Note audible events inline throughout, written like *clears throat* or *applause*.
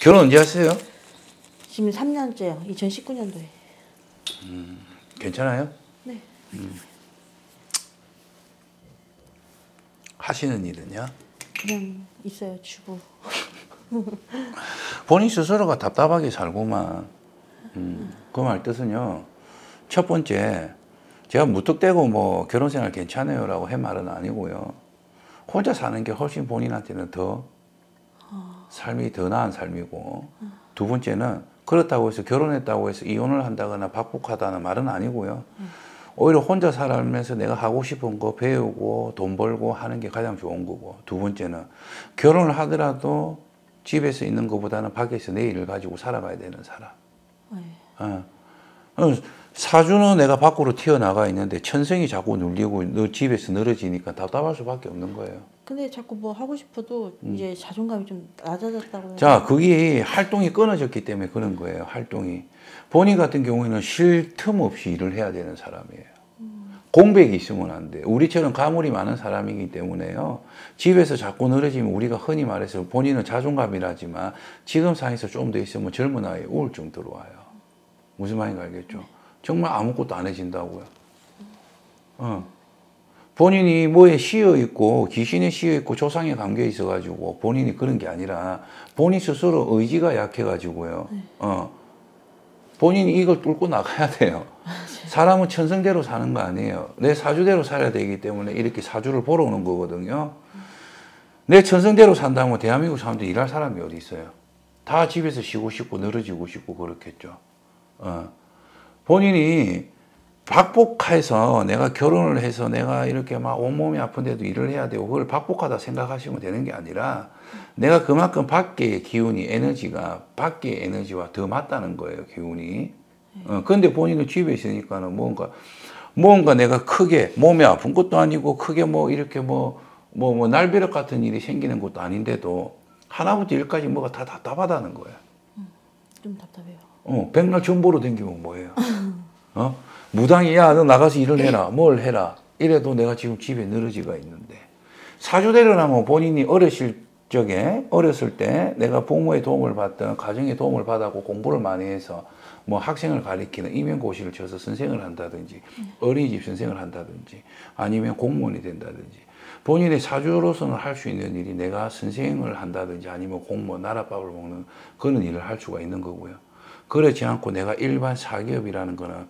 결혼 언제 하세요? 지금 3년째요. 2019년도에. 괜찮아요? 네. 하시는 일은요? 그냥 있어요. 주부. *laughs* 본인 스스로가 답답하게 살고만 음, 그 말 뜻은요 첫 번째 제가 무턱대고 뭐 결혼 생활 괜찮아요라고 한 말은 아니고요 혼자 사는 게 훨씬 본인한테는 더 삶이 더 나은 삶이고 두 번째는 그렇다고 해서 결혼했다고 해서 이혼을 한다거나 박복하다는 말은 아니고요 오히려 혼자 살면서 내가 하고 싶은 거 배우고 돈 벌고 하는 게 가장 좋은 거고 두 번째는 결혼을 하더라도 집에서 있는 것보다는 밖에서 내 일을 가지고 살아가야 되는 사람. 네. 어. 어, 사주는 내가 밖으로 튀어나가 있는데 천성이 자꾸 눌리고 너 집에서 늘어지니까 답답할 수밖에 없는 거예요. 근데 자꾸 뭐 하고 싶어도 이제 자존감이 좀 낮아졌다고. 음. 자, 그게 활동이 끊어졌기 때문에 그런 거예요. 활동이. 본인 같은 경우에는 쉴 틈 없이 일을 해야 되는 사람이에요. 공백이 있으면 안 돼. 우리처럼 가물이 많은 사람이기 때문에요. 집에서 자꾸 늘어지면 우리가 흔히 말해서 본인은 자존감이라지만 지금 상에서 좀 더 있으면 젊은 나이에 우울증 들어와요. 무슨 말인지 알겠죠? 정말 아무것도 안 해진다고요. 어. 본인이 뭐에 씌여 있고 귀신에 씌여 있고 조상에 감겨 있어 가지고 본인이 그런 게 아니라 본인 스스로 의지가 약해 가지고요. 어. 본인이 이걸 뚫고 나가야 돼요. 사람은 천성대로 사는 거 아니에요. 내 사주대로 살아야 되기 때문에 이렇게 사주를 보러 오는 거거든요. 내 천성대로 산다면 대한민국 사람들 일할 사람이 어디 있어요? 다 집에서 쉬고 싶고 늘어지고 싶고 그렇겠죠. 어. 본인이 박복해서 내가 결혼을 해서 내가 이렇게 막 온몸이 아픈데도 일을 해야 되고 그걸 박복하다 생각하시면 되는 게 아니라 내가 그만큼 밖의 기운이 에너지가 밖의 에너지와 더 맞다는 거예요 기운이 어, 근데 본인은 집에 있으니까는 뭔가 뭔가 내가 크게 몸이 아픈 것도 아니고 크게 뭐 이렇게 뭐 뭐 뭐 날벼락 같은 일이 생기는 것도 아닌데도 하나부터 열까지 뭐가 다 답답하다는 거야. 좀 답답해요. 어, 백날 전보로 댕기면 뭐예요? 어? 무당이 야, 너 나가서 일을 해라. 뭘 해라. 이래도 내가 지금 집에 늘어지가 있는데. 사주대로라면 본인이 어렸을 적에, 어렸을 때 내가 부모의 도움을 받든 가정의 도움을 받았고 공부를 많이 해서 뭐 학생을 가리키는 임용고시를 쳐서 선생을 한다든지 어린이집 선생을 한다든지 아니면 공무원이 된다든지 본인의 사주로서는 할 수 있는 일이 내가 선생을 한다든지 아니면 공무원 나라밥을 먹는 그런 일을 할 수가 있는 거고요. 그렇지 않고 내가 일반 사기업이라는 거는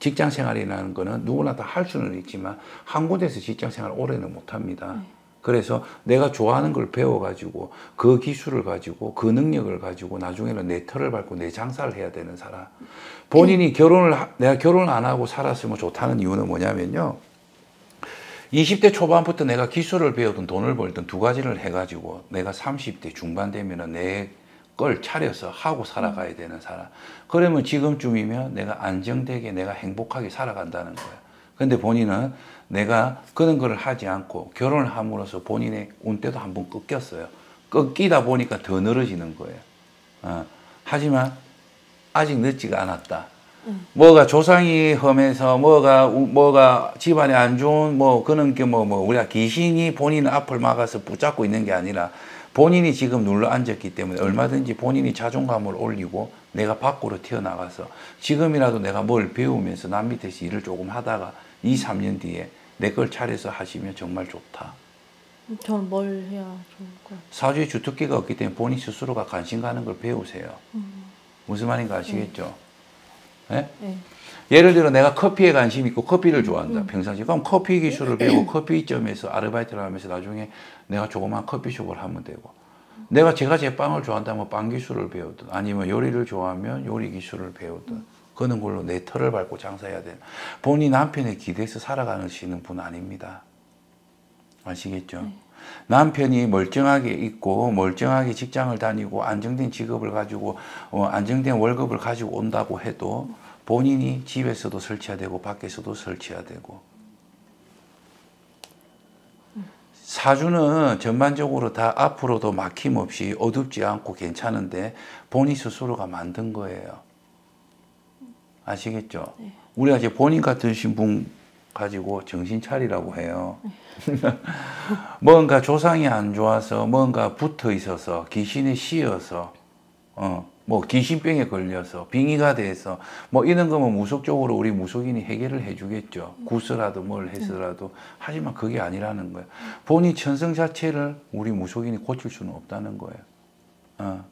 직장 생활이라는 거는 누구나 다 할 수는 있지만 한 곳에서 직장 생활 오래는 못 합니다. 그래서 내가 좋아하는 걸 배워가지고 그 기술을 가지고 그 능력을 가지고 나중에는 내 털을 밟고 내 장사를 해야 되는 사람. 본인이 결혼을, 하- 내가 결혼을 안 하고 살았으면 좋다는 이유는 뭐냐면요. 20대 초반부터 내가 기술을 배우든 돈을 벌든 두 가지를 해가지고 내가 30대 중반 되면은 내 걸 차려서 하고 살아가야 되는 사람. 그러면 지금쯤이면 내가 안정되게 내가 행복하게 살아간다는 거야. 근데 본인은 내가 그런 걸 하지 않고 결혼을 함으로써 본인의 운때도 한번 꺾였어요. 꺾이다 보니까 더 늘어지는 거예요. 어. 하지만 아직 늦지가 않았다. 뭐가 조상이 험해서 뭐가 우- 뭐가 집안에 안 좋은 뭐 그런 게뭐뭐 우리가 귀신이 본인 앞을 막아서 붙잡고 있는 게 아니라 본인이 지금 눌러 앉았기 때문에 얼마든지 본인이 자존감을 올리고 내가 밖으로 튀어나가서 지금이라도 내가 뭘 배우면서 남 밑에서 일을 조금 하다가 2, 3년 뒤에 내 걸 차려서 하시면 정말 좋다. 저는 뭘 해야 좋을까요? 사주에 주특기가 없기 때문에 본인 스스로가 관심 가는 걸 배우세요. 무슨 말인가 아시겠죠? 예? 네. 예를 들어 내가 커피에 관심 있고 커피를 좋아한다. 평상시 그럼 커피 기술을 배우고 커피점에서 아르바이트를 하면서 나중에 내가 조그만 커피숍을 하면 되고. 내가 제가 제 빵을 좋아한다면 빵 기술을 배우든 아니면 요리를 좋아하면 요리 기술을 배우든 그런 걸로 내 털을 밟고 장사해야 되는 본인 남편에 기대서 살아가시는 분 아닙니다. 아시겠죠? 남편이 멀쩡하게 있고 멀쩡하게 직장을 다니고 안정된 직업을 가지고 어, 안정된 월급을 가지고 온다고 해도 본인이 집에서도 설치해야 되고 밖에서도 설치해야 되고 사주는 전반적으로 다 앞으로도 막힘없이 어둡지 않고 괜찮은데 본인 스스로가 만든 거예요. 아시겠죠? 우리가 이제 본인 같으신 분 가지고 정신 차리라고 해요. *laughs* 뭔가 조상이 안 좋아서 뭔가 붙어 있어서 귀신에 씌어서 어, 뭐 귀신병에 걸려서 빙의가 돼서 뭐 이런 거면 무속적으로 우리 무속인이 해결을 해주겠죠. 구스라도 뭘 해서라도 하지만 그게 아니라는 거예요. 본인 천성 자체를 우리 무속인이 고칠 수는 없다는 거예요. 어.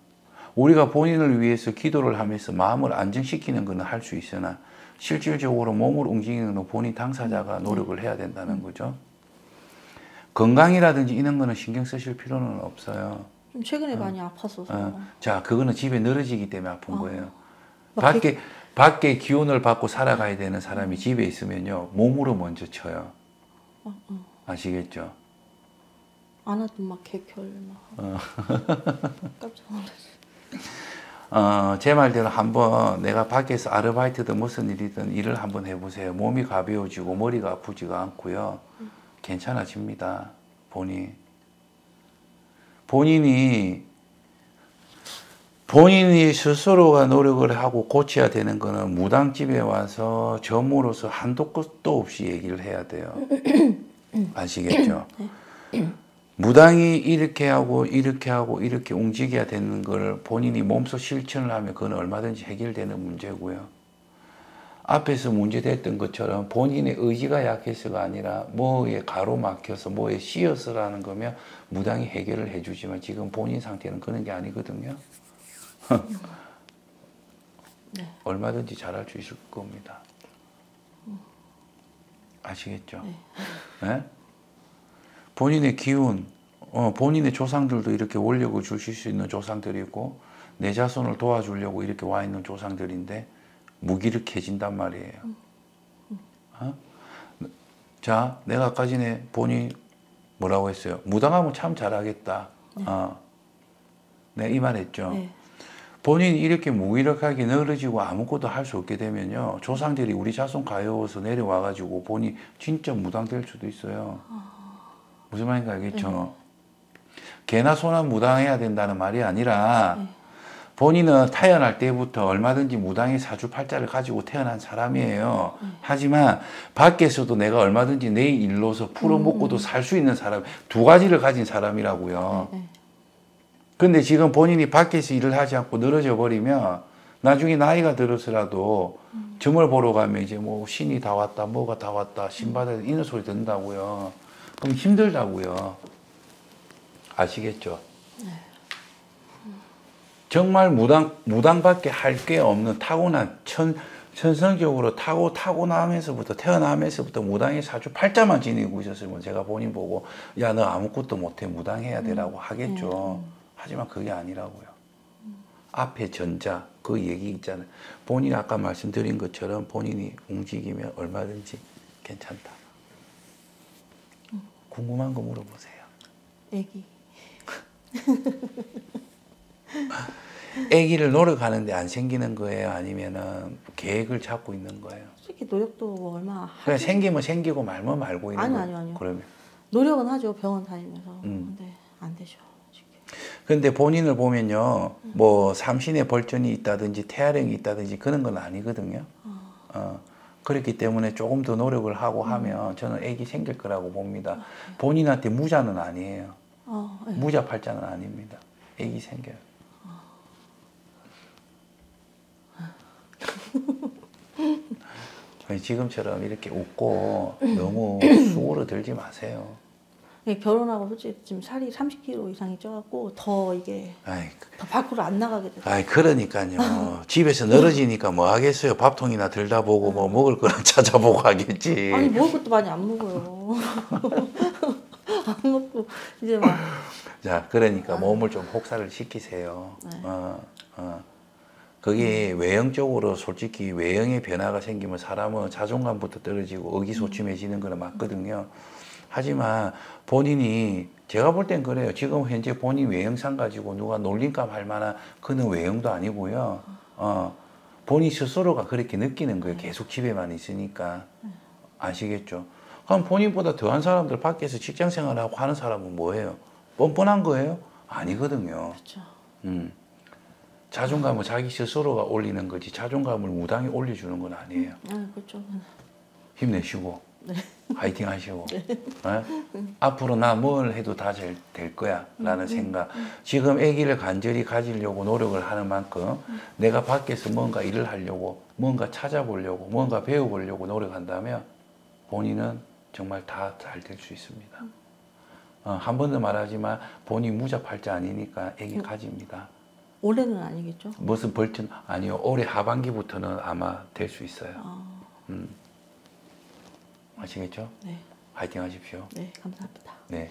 우리가 본인을 위해서 기도를 하면서 마음을 안정시키는 것은 할 수 있으나 실질적으로 몸을 움직이는 건 본인 당사자가 노력을 해야 된다는 거죠. 건강이라든지 이런 거는 신경 쓰실 필요는 없어요. 좀 최근에 많이 아팠어서 어, 자, 그거는 집에 늘어지기 때문에 아픈 어. 거예요. 막 밖에 밖에 기운을 받고 살아가야 되는 사람이 집에 있으면요 몸으로 먼저 쳐요. 어, 어. 아시겠죠? 안 와도 막 개결 막 어. 깜짝 놀랐어. *laughs* 어, 제 말대로 한번 내가 밖에서 아르바이트든 무슨 일이든 일을 한번 해보세요. 몸이 가벼워지고 머리가 아프지가 않고요. 괜찮아집니다. 본인. 본인이 본인이 스스로가 노력을 하고 고쳐야 되는 거는 무당집에 와서 점으로서 한도 끝도 없이 얘기를 해야 돼요. *clears throat* 아시겠죠? 무당이 이렇게 하고 이렇게 하고 이렇게 움직여야 되는 걸 본인이 몸소 실천을 하면 그건 얼마든지 해결되는 문제고요. 앞에서 문제됐던 것처럼 본인의 의지가 약해서가 아니라 뭐에 가로막혀서 뭐에 씌어서라는 거면 무당이 해결을 해주지만 지금 본인 상태는 그런 게 아니거든요. *laughs* 네. 얼마든지 잘할 수 있을 겁니다. 아시겠죠? 네? 본인의 기운, 어, 본인의 조상들도 이렇게 원력을 주실 수 있는 조상들이 있고 내 자손을 도와주려고 이렇게 와 있는 조상들인데 무기력해진단 말이에요. 어? 자, 내가 아까 전에 본인 뭐라고 했어요? 무당하면 참 잘하겠다. 어. 내가 이 말 했죠. 네. 본인이 이렇게 무기력하게 늘어지고 아무것도 할 수 없게 되면요. 조상들이 우리 자손 가여워서 내려와가지고 본인 진짜 무당 될 수도 있어요. 무슨 말인지 알겠죠? 개나 소나 무당해야 된다는 말이 아니라 네. 본인은 태어날 때부터 얼마든지 무당의 사주팔자를 가지고 태어난 사람이에요. 하지만 밖에서도 내가 얼마든지 내 일로서 풀어먹고도 살수 있는 사람, 두 가지를 가진 사람이라고요. 네. 근데 지금 본인이 밖에서 일을 하지 않고 늘어져 버리면 나중에 나이가 들어서라도 점을 보러 가면 이제 뭐 신이 다 왔다, 뭐가 다 왔다, 신바다에 이런 소리 듣는다고요. 그럼 힘들다고요. 아시겠죠? 정말 무당, 무당밖에 할 게 없는 타고난 천, 천성적으로 타고, 타고나면서부터, 태어나면서부터 무당의 사주 팔자만 지니고 있었으면 제가 본인 보고, 야, 너 아무것도 못해. 무당해야 되라고 하겠죠. 하지만 그게 아니라고요. 앞에 전자, 그 얘기 있잖아요. 본인이 아까 말씀드린 것처럼 본인이 움직이면 얼마든지 괜찮다. 궁금한 거 물어보세요. 애기. *laughs* 아기를 노력하는데 안 생기는 거예요? 아니면은 계획을 잡고 있는 거예요? 솔직히 노력도 뭐 얼마 하... 그냥 생기면 생기고 말면 말고 있는 아니, 거예요? 아니요, 아니요. 그러면. 노력은 하죠 병원 다니면서. 음. 근데 안 되죠. 근데 본인을 보면요, 뭐 삼신의 벌전이 있다든지 태아령이 있다든지 그런 건 아니거든요. 어, 그렇기 때문에 조금 더 노력을 하고 하면 저는 아기 생길 거라고 봅니다. 본인한테 무자는 아니에요. 어, 네. 무자 팔자는 아닙니다. 아기 생겨요. 지금처럼 이렇게 웃고 너무 *coughs* 수고로 들지 마세요. 네, 결혼하고 솔직히 지금 살이 30kg 이상이 쪄갖고 더 이게 아이, 더 밖으로 안 나가게 돼요. 아이 그러니까요. *laughs* 집에서 늘어지니까 뭐 하겠어요. 밥통이나 들다 보고 뭐 먹을 거나 *laughs* 찾아보고 하겠지. 아니 먹을 것도 많이 안 먹어요. *laughs* 안 먹고 이제 막 자, 그러니까 몸을 좀 혹사를 시키세요. 네. 어, 어. 그게 외형적으로 솔직히 외형의 변화가 생기면 사람은 자존감부터 떨어지고 의기소침해지는 거는 맞거든요. 하지만 본인이 제가 볼 땐 그래요. 지금 현재 본인 외형상 가지고 누가 놀림감 할 만한 그는 외형도 아니고요. 어, 본인 스스로가 그렇게 느끼는 거예요. 계속 집에만 있으니까. 아시겠죠? 그럼 본인보다 더한 사람들 밖에서 직장 생활하고 하는 사람은 뭐예요? 뻔뻔한 거예요? 아니거든요. 그렇죠. 음. 자존감은 자기 스스로가 올리는 거지 자존감을 무당히 올려주는 건 아니에요. 아 그렇죠. 힘내시고 화이팅 하시고 어? 앞으로 나 뭘 해도 다 될 거야 라는 생각. 지금 아기를 간절히 가지려고 노력을 하는 만큼 내가 밖에서 뭔가 일을 하려고 뭔가 찾아보려고 뭔가 배워보려고 노력한다면 본인은 정말 다 잘 될 수 있습니다. 어, 한번 더 말하지만 본인 무자팔자 아니니까 아기 가집니다. 올해는 아니겠죠? 무슨 벌점 아니요. 올해 하반기부터는 아마 될 수 있어요. 아, 음. 아시겠죠? 네, 화이팅 하십시오 네, 감사합니다. 네.